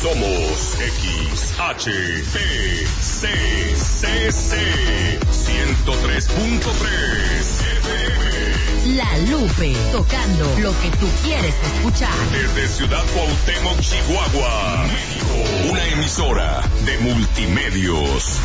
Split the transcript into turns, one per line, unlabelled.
Somos XHPCCC 103.3
La Lupe, tocando lo que tú quieres escuchar.
Desde Ciudad Cuauhtémoc, Chihuahua, México. Una emisora de multimedios.